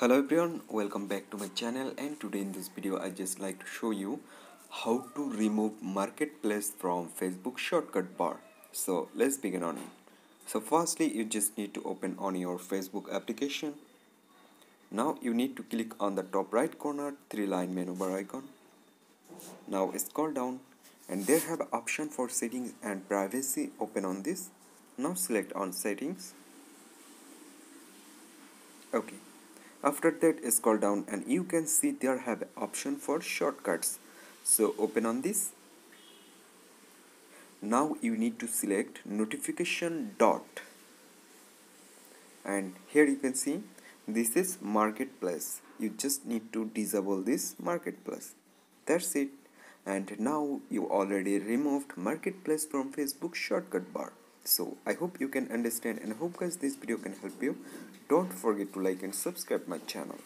hello everyone welcome back to my channel and today in this video i just like to show you how to remove marketplace from facebook shortcut bar. So let's begin on it. So firstly you just need to open on your facebook application. Now you need to click on the top right corner three line menu bar icon. Now scroll down and there have option for settings and privacy. Open on this. Now select on settings. Okay after that scroll down and you can see there have option for shortcuts. So open on this. Now you need to select notification dot. And here you can see this is marketplace. You just need to disable this marketplace. That's it. And now you already removed marketplace from facebook shortcut bar so i hope you can understand and hope guys this video can help you. Don't forget to like and subscribe my channel